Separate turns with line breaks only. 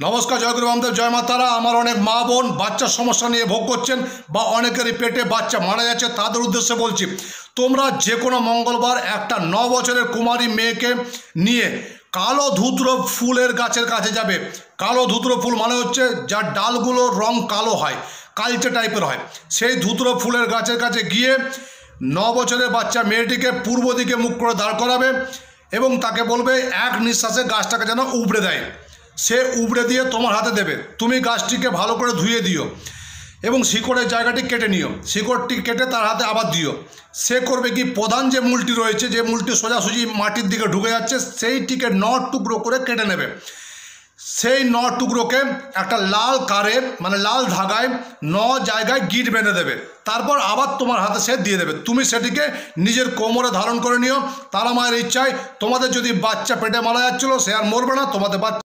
নমস্কার জয়গুরু বামদেব, জয় মাতারা। আমার অনেক মা বোন বাচ্চার সমস্যা নিয়ে ভোগ করছেন বা অনেকেরই পেটে বাচ্চা মারা যাচ্ছে, তাদের উদ্দেশ্যে বলছি, তোমরা যে কোনো মঙ্গলবার একটা ন বছরের কুমারী মেয়েকে নিয়ে কালো ধুত্র ফুলের গাছের কাছে যাবে। কালো ধুত্র ফুল মানে হচ্ছে যার ডালগুলোর রং কালো হয়, কালচে টাইপের হয়। সেই ধুত্র ফুলের গাছের কাছে গিয়ে ন বছরের বাচ্চা মেয়েটিকে পূর্ব দিকে মুখ করে দাঁড় করাবে এবং তাকে বলবে, এক নিঃশ্বাসে গাছটাকে যেন উবড়ে দেয়। সে উবড়ে দিয়ে তোমার হাতে দেবে। তুমি গাছটিকে ভালো করে ধুয়ে দিও এবং শিকড়ের জায়গাটি কেটে নিও। শিকড়টি কেটে তার হাতে আবার দিও। সে করবে কি? প্রধান যে মূলটি রয়েছে, যে মূলটি সোজাসুজি মাটির দিকে ঢুকে যাচ্ছে, সেইটিকে ন টুকরো করে কেটে নেবে। সেই ন টুকরোকে একটা লাল কারে মানে লাল ধাগায়, ন জায়গায় গিট বেঁধে দেবে। তারপর আবার তোমার হাতে সে দিয়ে দেবে। তুমি সেটিকে নিজের কোমরে ধারণ করে নিও। তারা মায়ের ইচ্ছায় তোমাদের যদি বাচ্চা পেটে মারা যাচ্ছিল, সে আর মরবে না, তোমাদের বাচ্চা